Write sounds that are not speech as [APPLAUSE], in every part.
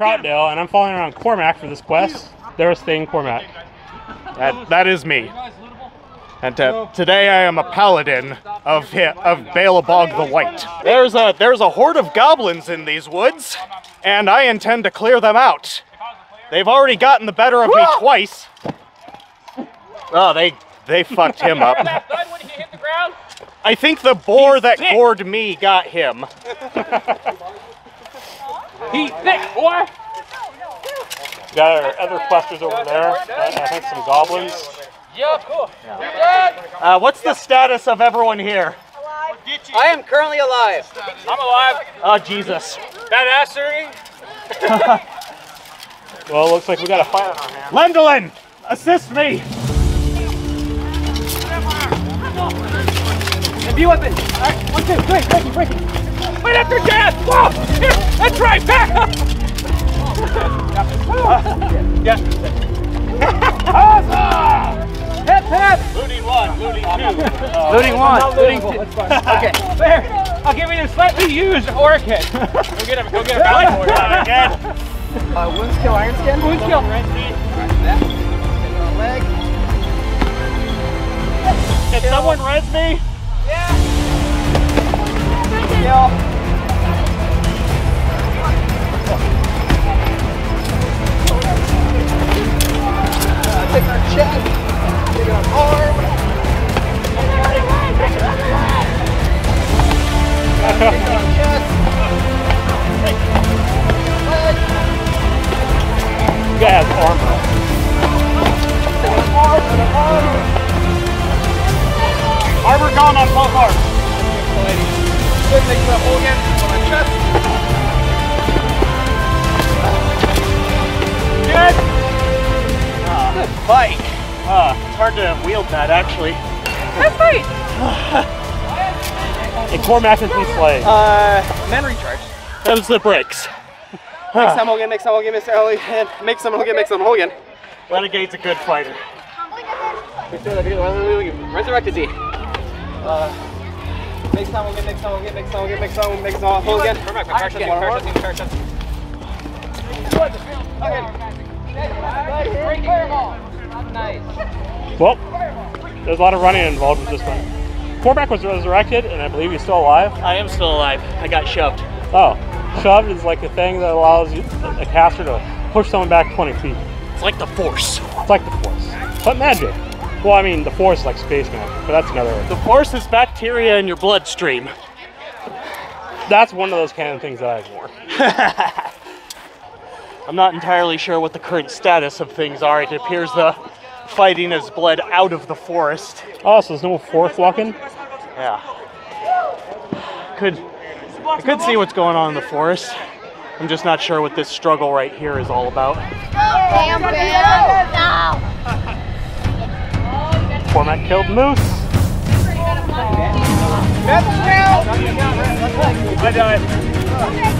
at Troutdale, and I'm following around Kormac for this quest. There's Thane Kormac. That, that is me. And uh, today I am a paladin of of Balabog the White. There's a there's a horde of goblins in these woods, and I intend to clear them out. They've already gotten the better of me twice. Oh, they they fucked him up. [LAUGHS] I think the boar that gored me got him. [LAUGHS] He's thick, boy. Got our other clusters over there. I, I think some goblins. Yeah, cool. Uh, what's the status of everyone here? I am currently alive. I'm alive. Oh Jesus! Badassery. [LAUGHS] Well, looks like we got a fight on our hands. Lendolin, assist me. And B weapon. All right, one, two, three, breaking, breaking. Wait after death. Whoa, here, that's right, back up. Hip, hip. Looting one, looting two. Looting one, looting two. Okay, there. I'll give you a slightly used orchid. Go get him, go get him. It. Again. Uh, wounds kill iron skin. Wounds kill. Leg. Can someone res me? Yeah. Kill. Taking our chest. Taking our arm. Taking our chest. Leg. You guys have armor. Arm. Arm. Armor gone on both arms. Good, taking the Good fight. Uh, it's hard to wield that actually. [LAUGHS] And Kormac has been slain. Uh, man recharge. That was the bricks. [LAUGHS] Make some Hogan, make some Hogan, Mr. Ellie, and make some Hogan, make some Hogan. Renegade's a good fighter. Resurrected Z. Uh, make some Hogan, make some Hogan, make some Hogan, make some make some Hogan. Kormac, my car shuts, car shuts, car shuts. Well, there's a lot of running involved with this one. Kormac was resurrected, and I believe he's still alive. I am still alive. I got shoved. Oh, shoved is like a thing that allows you, a caster to push someone back 20 feet. It's like the force. It's like the Force, but magic. Well, I mean, the Force is like space magic, but that's another. The force is bacteria in your bloodstream. That's one of those kind of things that I ignore. [LAUGHS] I'm not entirely sure what the current status of things are. It appears the fighting has bled out of the forest. Oh, so there's no fourth walking? Yeah. Could I could see what's going on in the forest. I'm just not sure what this struggle right here is all about. Damn, Bill! No! Kormac killed Moose. I died.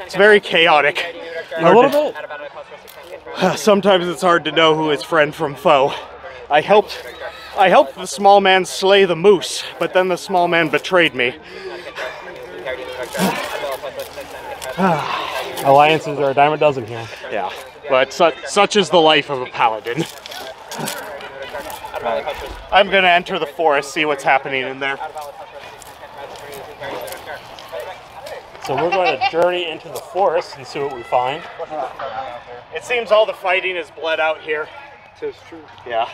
It's very chaotic. A little bit. [SIGHS] Sometimes it's hard to know who is friend from foe. I helped I helped the small man slay the moose, but then the small man betrayed me. [SIGHS] Alliances are a dime a dozen here. Yeah. But such, such is the life of a paladin. [LAUGHS] I'm gonna enter the forest, see what's happening in there. So we're going to journey into the forest and see what we find. It seems all the fighting is bled out here. Tis true. Yeah.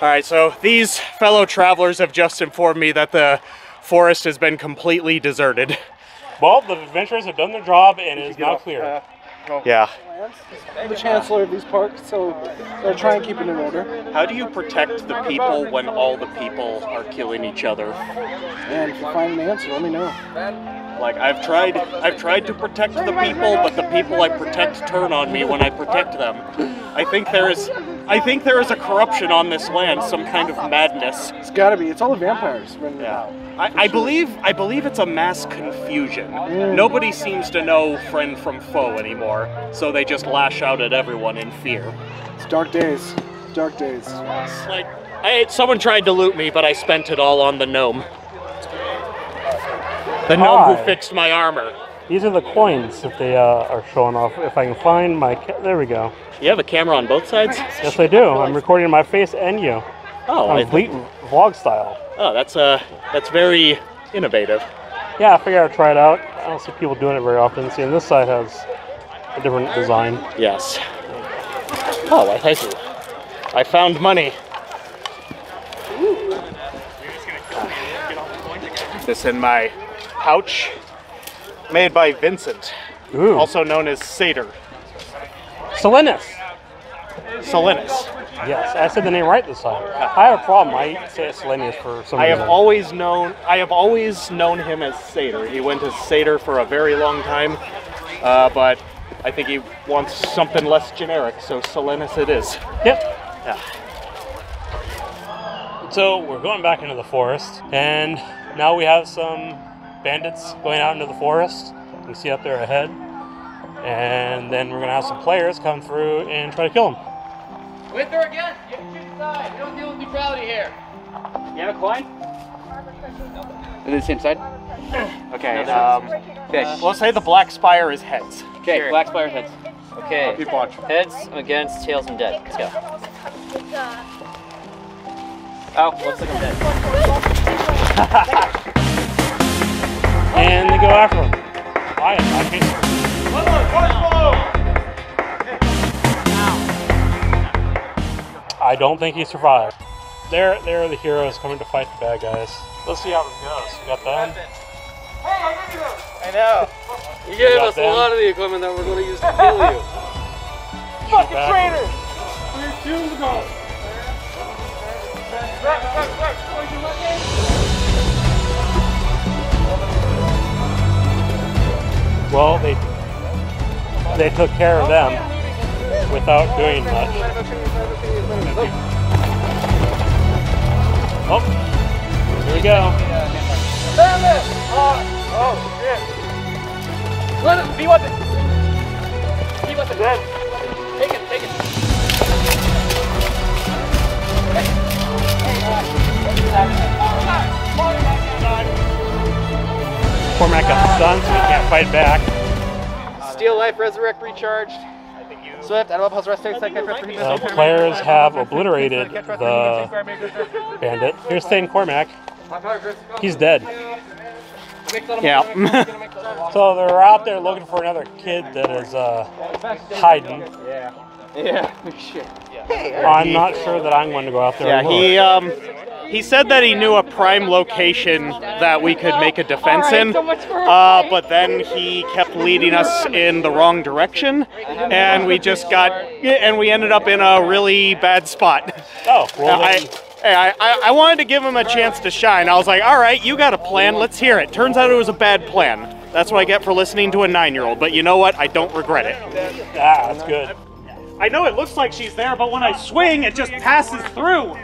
All right, so these fellow travelers have just informed me that the forest has been completely deserted. Well, the adventurers have done their job and it is now clear. Uh, yeah. the chancellor of these parks, so they'll try and keep it in order. How do you protect the people when all the people are killing each other? And if you find an answer, let me know. Like I've tried I've tried to protect the people, but the people I protect turn on me when I protect them. I think there is I think there is a corruption on this land, some kind of madness. It's gotta be. It's all the vampires. Yeah. I, I believe I believe it's a mass confusion. Mm. Nobody seems to know friend from foe anymore, so they just lash out at everyone in fear. It's dark days. Dark days. Like I, someone tried to loot me, but I spent it all on the gnome. The gnome who fixed my armor. These are the coins that they uh, are showing off. If I can find my, ca- there we go. You have a camera on both sides? Yes, I do. I'm recording my face and you Oh, I, on complete vlog style. oh, that's uh, that's very innovative. Yeah, I figured I'd try it out. I don't see people doing it very often. See, and this side has a different design. Yes. Oh, why thank you. I found money. This in my pouch, made by Vincent, Ooh, also known as Satyr. Salinas. Salinas. Yes, I said the name right this time. I have a problem. I say Salinas for some I have reason. always known I have always known him as Satyr. He went as Satyr for a very long time, uh, but I think he wants something less generic, so Salinas it is. Yep. Yeah. So we're going back into the forest, and now we have some bandits going out into the forest. You can see up there ahead. And then we're gonna have some players come through and try to kill them. With or against? You can choose a side. We don't deal with neutrality here. You have a coin? Is it the same side? [COUGHS] Okay. Um, Fish. we'll say the Blackspire is heads. Okay, Blackspire is heads. Okay. Keep watch. Heads against tails and dead. Let's go. Oh, looks like I'm dead. [LAUGHS] And they go after them. I am not kidding. I don't think he survived. They're, they're the heroes coming to fight the bad guys. Let's see how this goes. We got them. I know. You gave us a lot of the equipment that we're going to use to kill you. [LAUGHS] Fucking traitor! Well, they they took care of them without doing much. Oh, here we go. Let him be weapon. Fight back. Steal life, resurrect, recharged. Swift, animal pulse, rest, take, second, first, The players have obliterated the bandit. Here's Thane Kormac. He's dead. Yeah. [LAUGHS] So they're out there looking for another kid that is uh, hiding. Yeah, Yeah. [LAUGHS] shit. I'm not sure that I'm going to go out there. yeah. and look. He um, he said that he knew a prime location that we could make a defense in, uh, but then he kept leading us in the wrong direction, and we just got and we ended up in a really bad spot. Oh, well, I, hey, I, I, wanted to give him a chance to shine. I was like, all right, you got a plan. Let's hear it. Turns out it was a bad plan. That's what I get for listening to a nine-year-old. But you know what? I don't regret it. ah, that's good. I know it looks like she's there, but when I swing, it just passes through.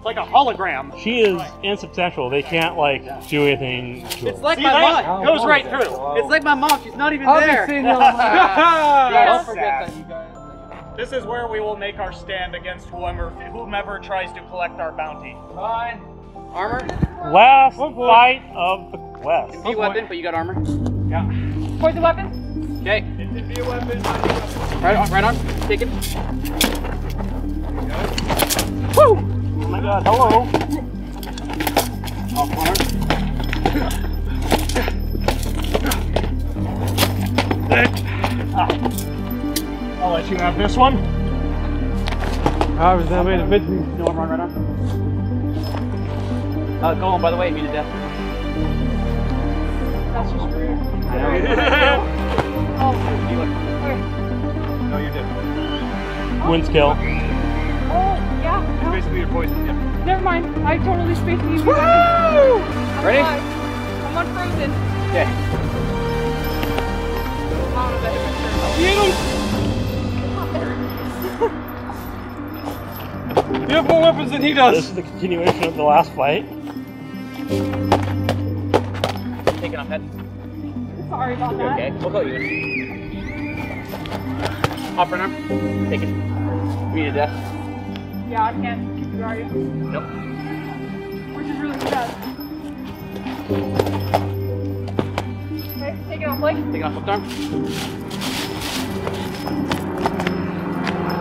It's like a hologram. She is insubstantial. They can't like do anything to her. It's like See my that? mom. Goes right through. It's like my mom. She's not even I'll there. be [LAUGHS] seeing you on Don't forget that, you guys. This is where we will make our stand against whomever whomever tries to collect our bounty. Fine. Armor? Last fight of the quest. Be weapon, but you got armor. Yeah. Poison weapon? Okay. It'd be a weapon. Right on, right on. Take it. Oh my god, hello. Off corner. I'll let you have this one. I was never made a victory. No armor, right on. Uh, go on, by the way, me to death. That's just rude. Oh, okay. No, you didn't. Wind skill. Yeah. no. Basically, your. Yeah. Never mind. I totally spaced these. Woo! Ready? I'm unfrozen. Okay. Mom, I bet You have more weapons than he does. This is the continuation of the last fight. Taking off head. Sorry about that. okay. We'll call you in. Hopper arm. Take it. We need a death. Yeah, I can't keep you, are? Nope. Which is really sad. Okay, take it off leg. Taking off left arm.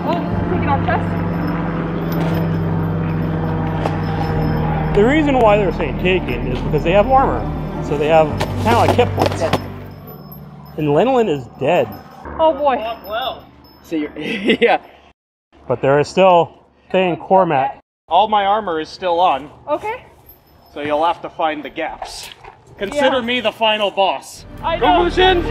Oh, take it off chest. The reason why they're saying taken is because they have armor. So they have kind of like hit points. And Lenolin is dead. Oh boy. So you're, [LAUGHS] yeah. But there is still Thane Kormac. All my armor is still on, Okay. so you'll have to find the gaps. Consider Yeah. me the final boss. I know. for the shins.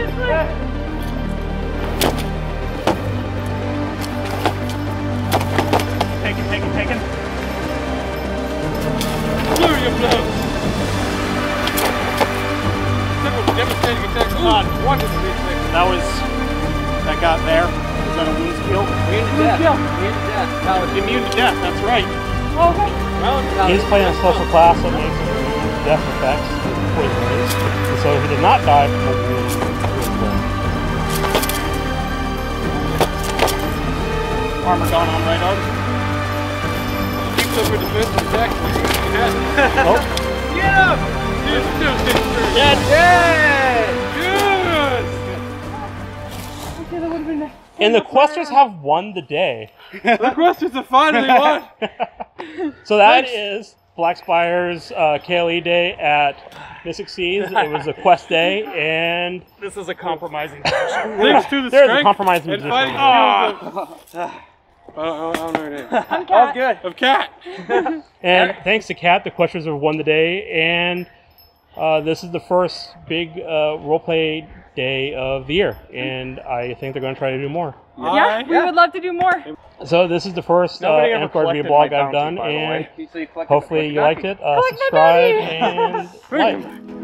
Immune to death. Immune to death. Immune to death, that's right. Okay. He's playing a special class that makes uh, death effects uh, poison rays. And so he did not die from a wound. Armor gone on right arm. Keeps up with defensive attacks. Oh. [LAUGHS] Yeah. Oh, Get him! Here's the two six Dead. Good! Okay, that would have been nice. And the Questers have won the day. The Questers are finally [LAUGHS] won. So that is Blackspire's uh, KLE day at Mystic Seas. It was a quest day, and This is a compromising [LAUGHS] position. Thanks to the there's a strength compromising and position. fighting skills of... I don't, I don't know her name. I'm cat. Good. Of Cat. [LAUGHS] And thanks to Kat, the Questers have won the day, and uh, this is the first big uh, roleplay day of the year, and I think they're going to try to do more. Yeah, we would love to do more. So this is the first uh, Nobody ever Amtgard collected blog I've done, and way. So you collected- hopefully you liked it. Uh, subscribe and [LAUGHS] like.